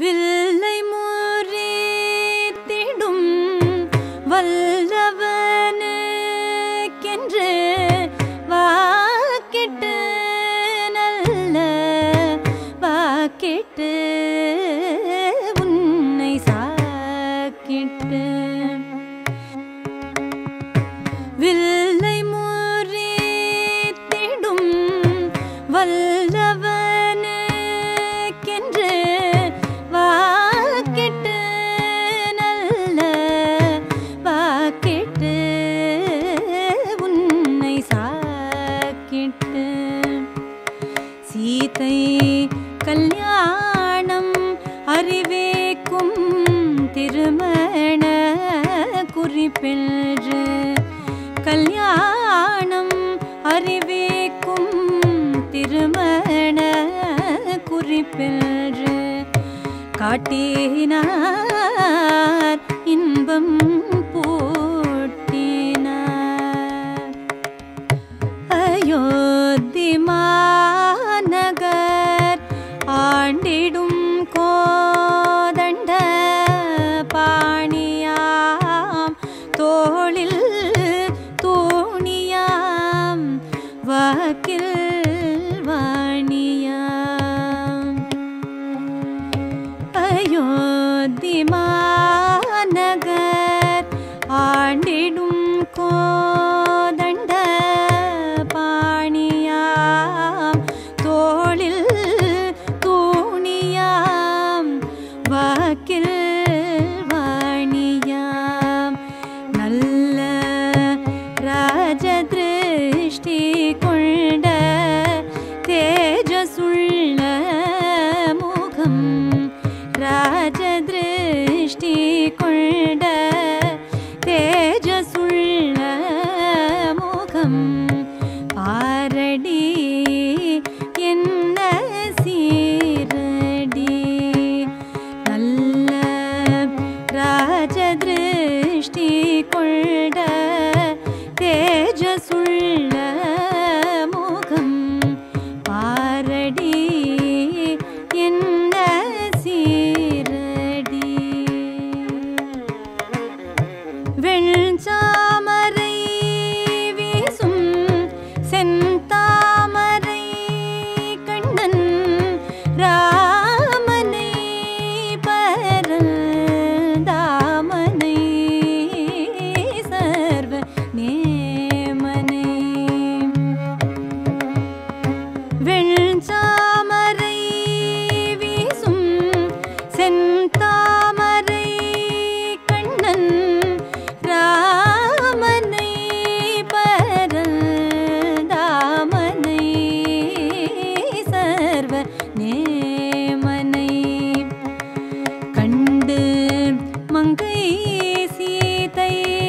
வில்லை முறித்திடும் வல்லவனுக்கென்று வாக்கிட்டு நல்ல வாக்கிட்டு அறிவேக்கும் திருமண குறிப்பென்று கல்யாணம் அறிவேக்கும் திருமண குறிப்பென்று காட்டினார் இன்பம் போட்டினார் அயோத்தி மாநகர் ஆண்டே वाणो दिमा جسر கண்டு மங்கை சீதையே